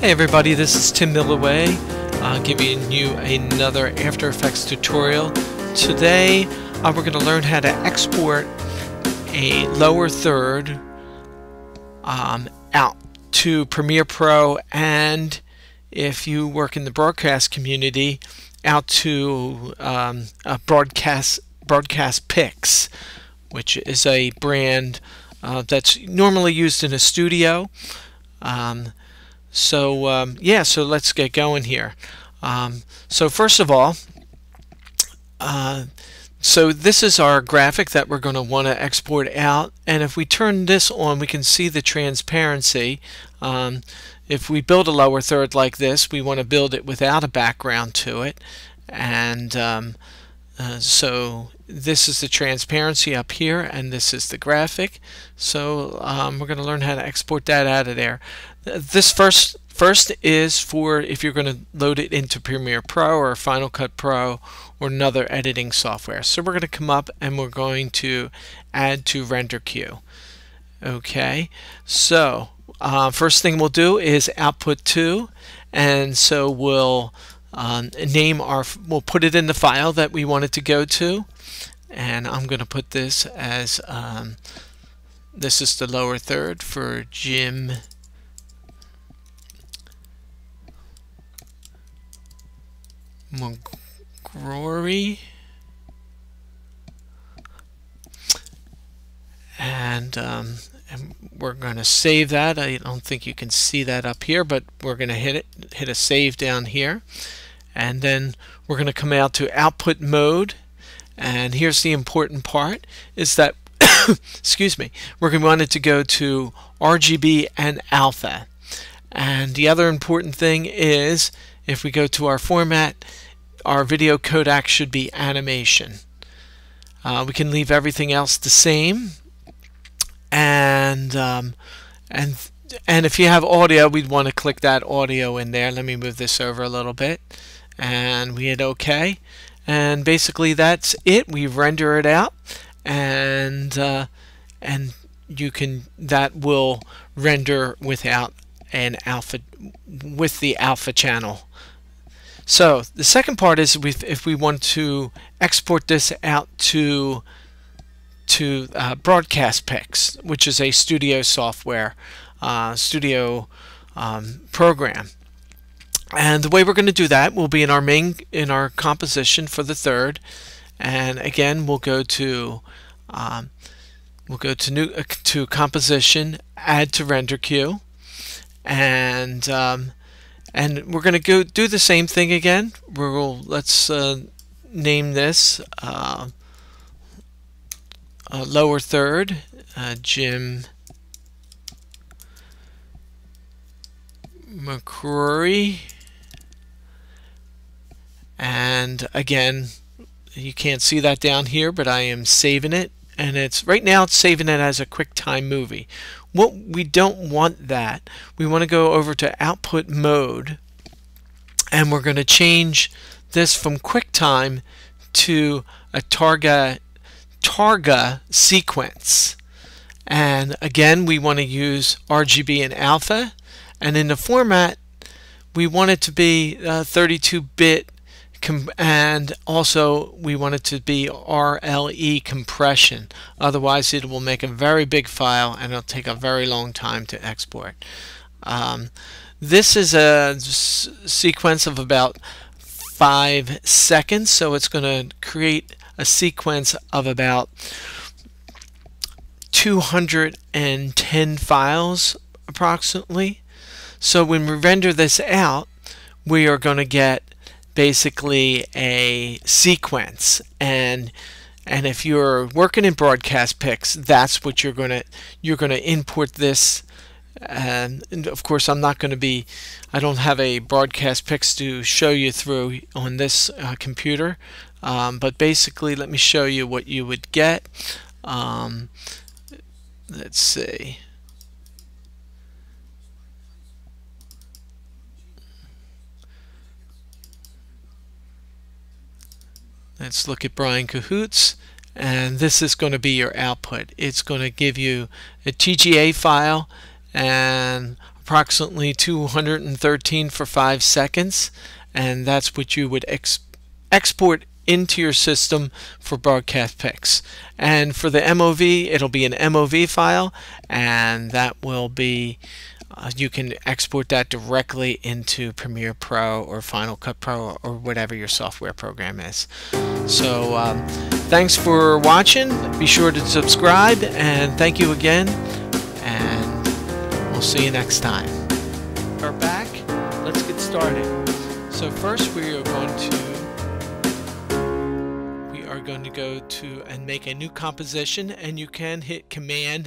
Hey everybody, this is Tim Millaway, uh, giving you another After Effects tutorial. Today uh, we're going to learn how to export a lower third um, out to Premiere Pro and if you work in the broadcast community out to um, broadcast broadcast Pix which is a brand uh, that's normally used in a studio um, so um, yeah, so let's get going here. Um, so first of all, uh, so this is our graphic that we're going to want to export out and if we turn this on we can see the transparency. Um, if we build a lower third like this we want to build it without a background to it and um, uh, so this is the transparency up here and this is the graphic so um, we're going to learn how to export that out of there this first first is for if you're going to load it into Premiere Pro or Final Cut Pro or another editing software. So we're going to come up and we're going to add to render queue. Okay? So uh, first thing we'll do is output to and so we'll um, name our we'll put it in the file that we want it to go to. And I'm going to put this as um, this is the lower third for Jim McGrory and, um, and we're going to save that. I don't think you can see that up here but we're going to hit it hit a save down here. And then we're going to come out to output mode. And here's the important part is that excuse me we're going to want it to go to RGB and alpha. And the other important thing is if we go to our format our video codec should be animation. Uh, we can leave everything else the same. And um, and and if you have audio we'd want to click that audio in there. Let me move this over a little bit. And we hit OK. And basically that's it. We render it out. And uh, and you can that will render without an alpha with the alpha channel so the second part is if we want to export this out to to uh, Broadcast Pix, which is a studio software, uh, studio um, program. And the way we're going to do that will be in our main in our composition for the third. And again, we'll go to um, we'll go to new uh, to composition, add to render queue, and um, and we're going to go do the same thing again. We'll let's uh, name this uh, lower third, uh, Jim McCrory and again you can't see that down here but I am saving it and it's right now it's saving it as a QuickTime movie. What we don't want that we want to go over to output mode and we're going to change this from QuickTime to a Targa Targa sequence. And again we want to use RGB and alpha and in the format we want it to be 32-bit uh, and also we want it to be RLE compression. Otherwise it will make a very big file and it'll take a very long time to export. Um, this is a sequence of about five seconds so it's going to create a sequence of about 210 files approximately. So when we render this out we are going to get basically a sequence. And and if you're working in broadcast Pix that's what you're gonna you're gonna import this. And, and of course I'm not going to be I don't have a broadcast Pix to show you through on this uh, computer. Um, but basically let me show you what you would get. Um, let's see Let's look at Brian Cahoots and this is going to be your output. It's going to give you a TGA file and approximately 213 for 5 seconds and that's what you would ex export into your system for broadcast Pix. And for the MOV, it'll be an MOV file, and that will be uh, you can export that directly into Premiere Pro or Final Cut Pro or whatever your software program is. So um, thanks for watching. Be sure to subscribe and thank you again. And we'll see you next time. We're back. Let's get started. So first we are going to we are going to go to and make a new composition and you can hit command